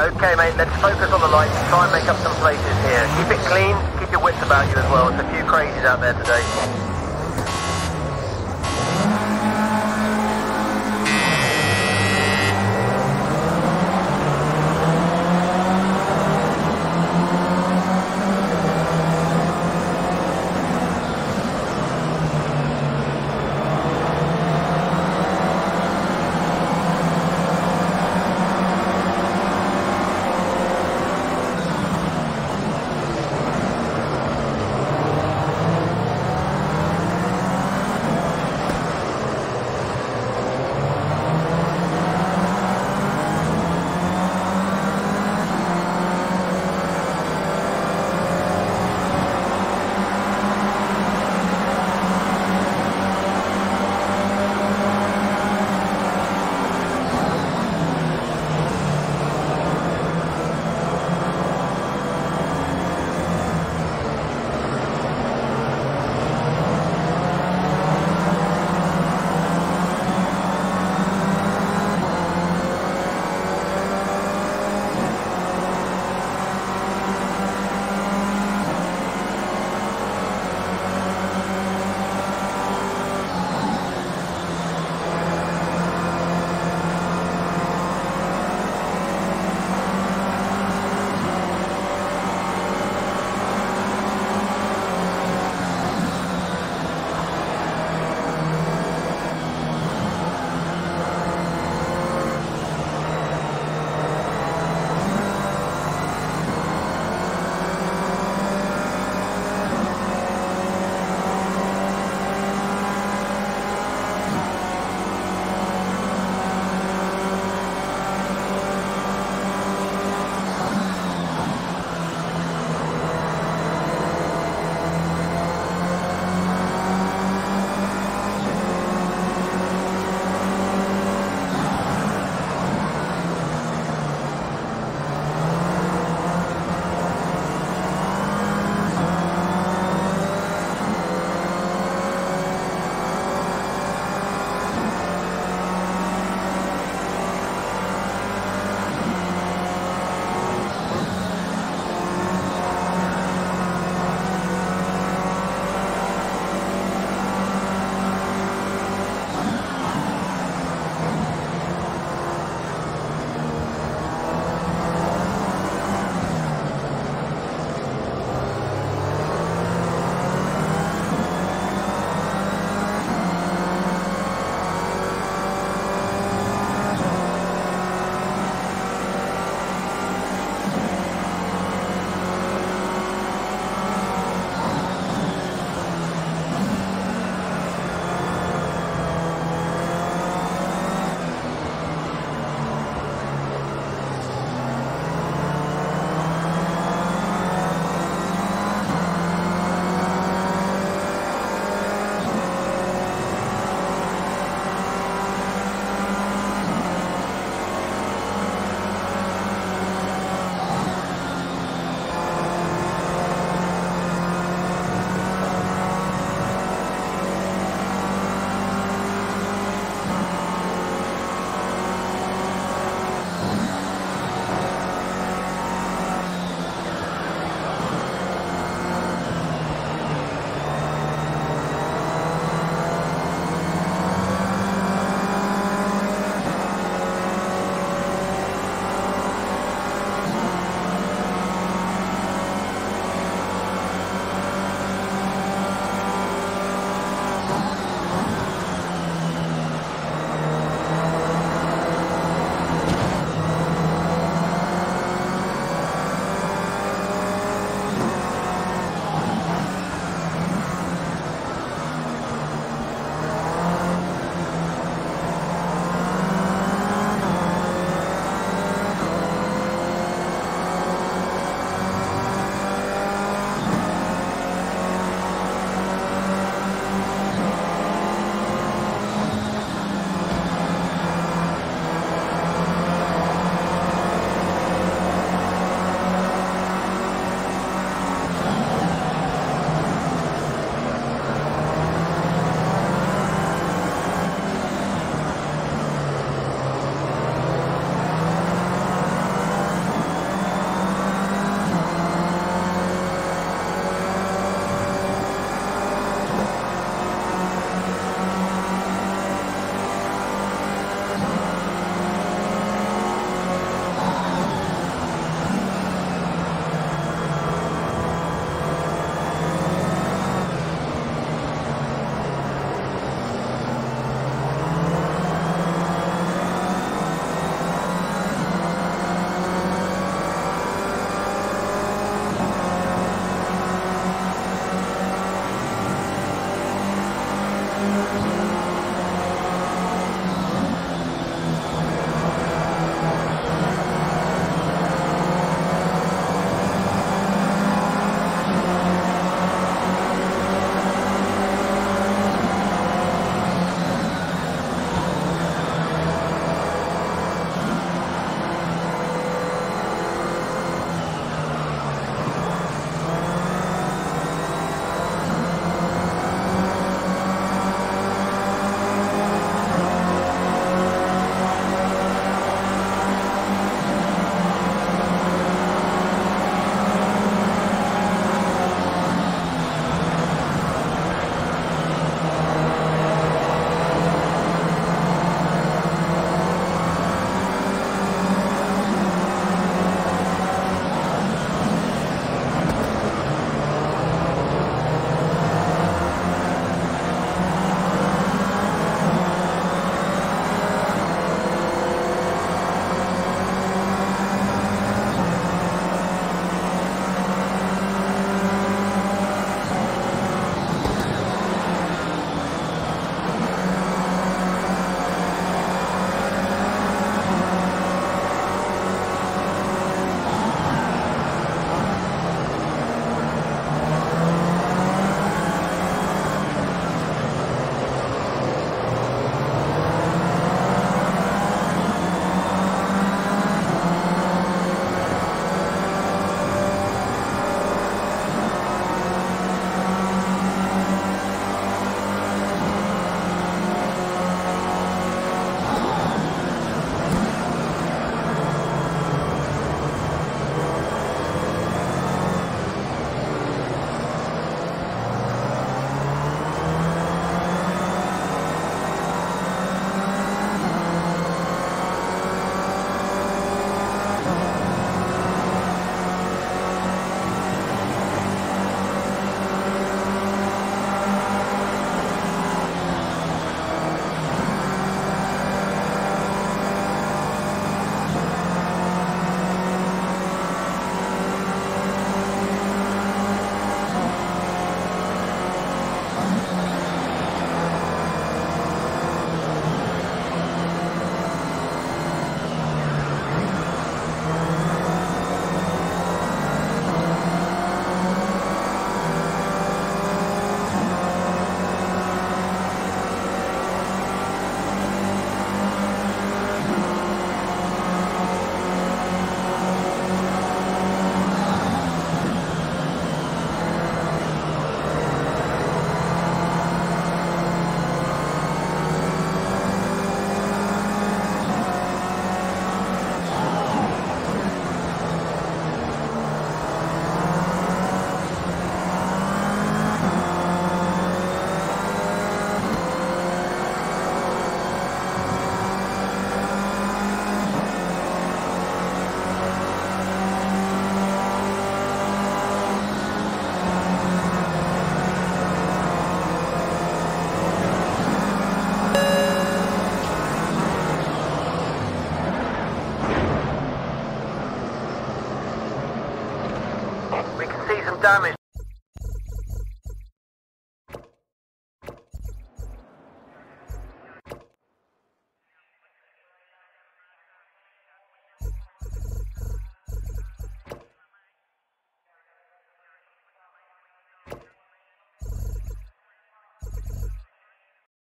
Okay, mate, let's focus on the lights try and make up some places here. Keep it clean, keep your wits about you as well. There's a few crazies out there today.